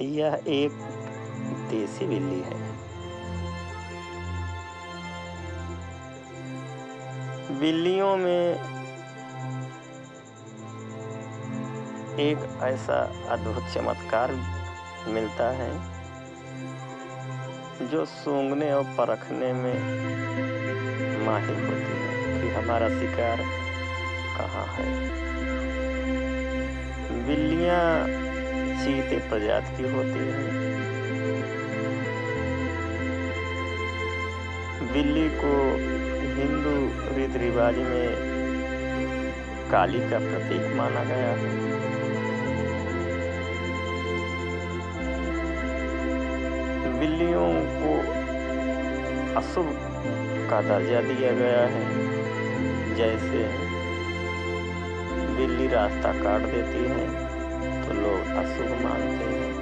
यह एक देसी बिल्ली है। बिल्लियों में एक ऐसा अद्भुत चमत्कार मिलता है, जो सूंघने और परखने में माहिर होती है कि हमारा शिकार कहाँ है। बिल्लियाँ चीते प्रजाति की होती हैं। बिल्ली को हिंदू रीति रिवाज में काली का प्रतीक माना गया है। बिल्लियों को अशुभ का दर्जा दिया गया है, जैसे बिल्ली रास्ता काट देती है। लोग अशुभ मानते हैं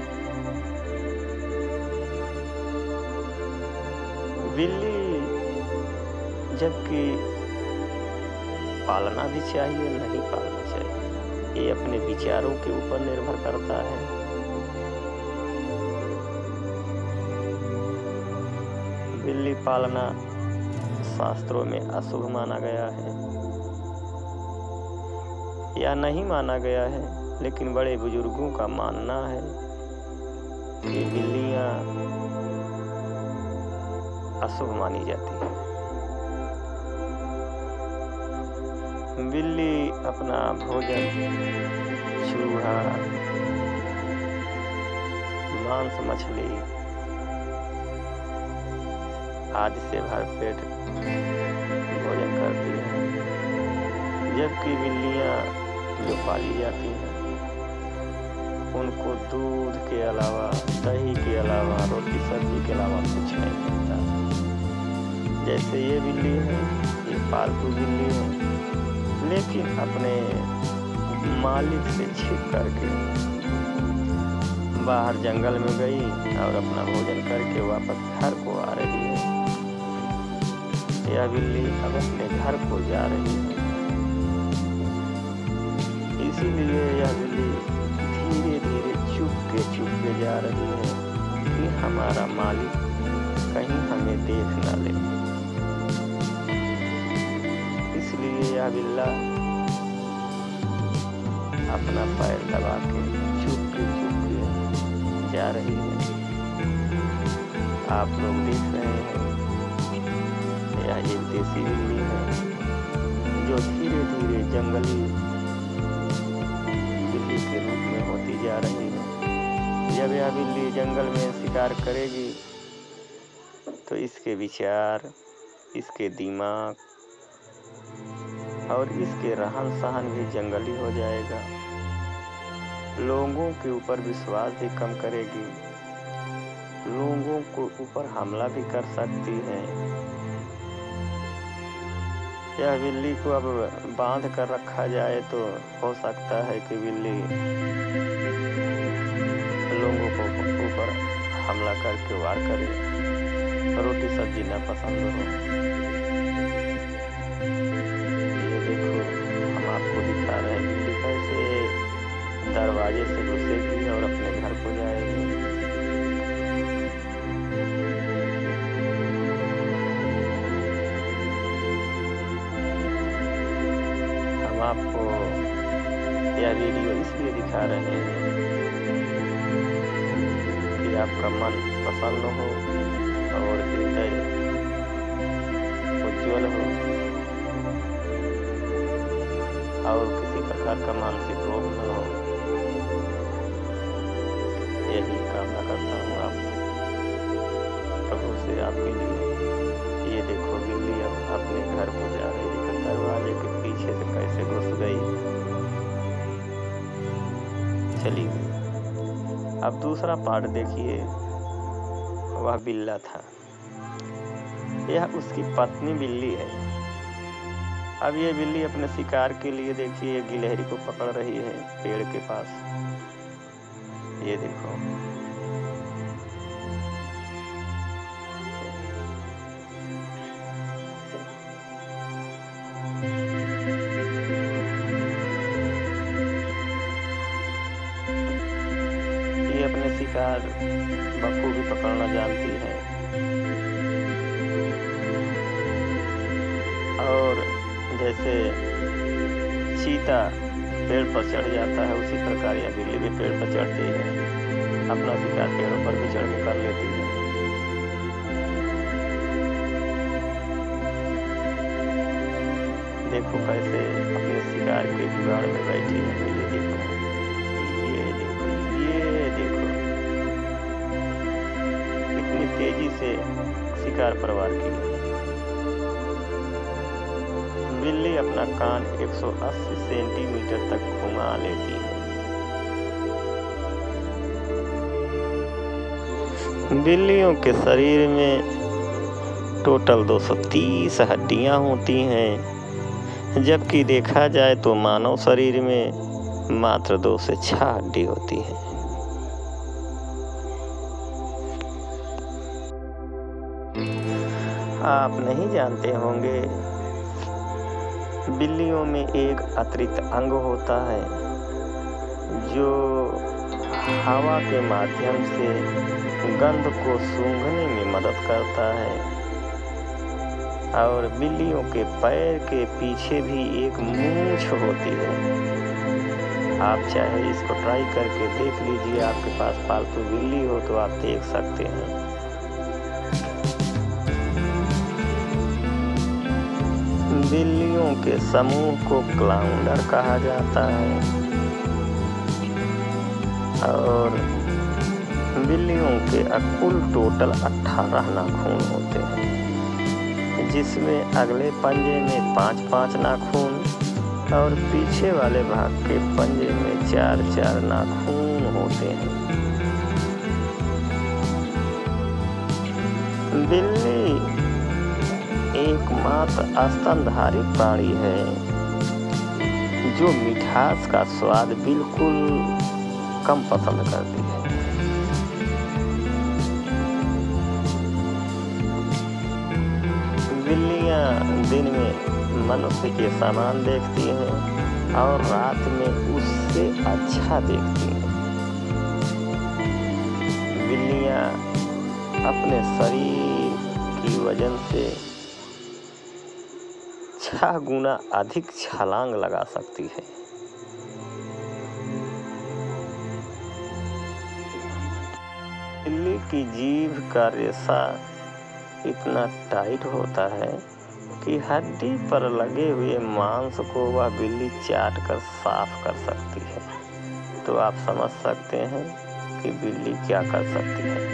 बिल्ली, जबकि पालना भी चाहिए, नहीं पालना चाहिए। ये अपने विचारों के ऊपर निर्भर करता है। बिल्ली पालना शास्त्रों में अशुभ माना गया है, या नहीं माना गया है। लेकिन बड़े बुज़ुर्गों का मानना है कि बिल्लियाँ अशुभ मानी जाती है। बिल्ली अपना भोजन, चूहा, मांस, मछली आदि से भरपेट भोजन करती है, जबकि बिल्लियाँ जो पाली जाती हैं। उनको दूध के अलावा, दही के अलावा, रोटी सब्ज़ी के अलावा कुछ नहीं मिलता। जैसे ये बिल्ली है, ये पालतू बिल्ली है, लेकिन अपने मालिक से छिप करके बाहर जंगल में गई और अपना भोजन करके वापस घर को आ रही है। यह बिल्ली अब अपने घर को जा रही है। इसीलिए यह बिल्ली धीरे धीरे चुप के चुप के जा रही है कि हमारा मालिक कहीं हमें देख ना ले। इसलिए यह बिल्ला, अपना पैर दबा के चुप के चुप के जा रही है। आप लोग देख रहे हैं यह एक देसी बिल्ली है, जो धीरे धीरे जंगली के रूप में होती जा रही है। जब यह बिल्ली जंगल में शिकार करेगी तो इसके विचार, इसके दिमाग और इसके रहन सहन भी जंगली हो जाएगा। लोगों के ऊपर विश्वास भी कम करेगी। लोगों को ऊपर हमला भी कर सकती है। यह बिल्ली को अब बाँध कर रखा जाए तो हो सकता है कि बिल्ली लोगों को ऊपर हमला करके वार करे, रोटी सब्ज़ी ना पसंद हो। ये देखो, हम आपको दिखा रहे हैं बिल्ली कैसे दरवाजे से घुसेगी और अपने घर को जाएगी। दिखा रहे हैं। कि आपका मन प्रसन्न हो और हृदय उज्जवल हो। और किसी प्रकार का मानसिक रोग न हो। यही कामना करता चली गई। अब दूसरा पार्ट देखिए, वह बिल्ला था। यह उसकी पत्नी बिल्ली है। अब यह बिल्ली अपने शिकार के लिए देखिए, गिलहरी को पकड़ रही है पेड़ के पास। ये देखो। शिकार बखूबी पकड़ना जानती है। और जैसे चीता पेड़ पर चढ़ जाता है, उसी प्रकार यह बिल्ली भी पेड़ पर चढ़ती है। अपना शिकार पेड़ों पर भी चढ़ कर लेती है। देखो कैसे अपने शिकार के जुगाड़ में बैठी है। बिल्ली देखो तेज़ी से शिकार पर वार किया बिल्ली अपना कान 180 सेंटीमीटर तक घुमा लेती है। बिल्लियों के शरीर में टोटल 230 हड्डियाँ होती हैं। जबकि देखा जाए तो मानव शरीर में मात्र दो से छह हड्डी होती है। आप नहीं जानते होंगे, बिल्लियों में एक अतिरिक्त अंग होता है, जो हवा के माध्यम से गंध को सूंघने में मदद करता है। और बिल्लियों के पैर के पीछे भी एक मूछ होती है। आप चाहे इसको ट्राई करके देख लीजिए, आपके पास पालतू बिल्ली हो तो आप देख सकते हैं। बिल्लियों के समूह को क्लाउंडर कहा जाता है। और बिल्लियों के कुल टोटल 18 नाखून होते हैं, जिसमें अगले पंजे में पाँच पाँच नाखून और पीछे वाले भाग के पंजे में चार चार नाखून होते हैं। बिल्ली एकमात्र स्तनधारी प्राणी है, जो मिठास का स्वाद बिल्कुल कम पसंद करती है। बिल्लियाँ दिन में मनुष्य के सामान देखती हैं और रात में उससे अच्छा देखती हैं। बिल्लियाँ अपने शरीर की वज़न से छह गुना अधिक छलांग लगा सकती है। बिल्ली की जीभ का रेशा इतना टाइट होता है कि हड्डी पर लगे हुए मांस को वह बिल्ली चाट कर साफ़ कर सकती है। तो आप समझ सकते हैं कि बिल्ली क्या कर सकती है।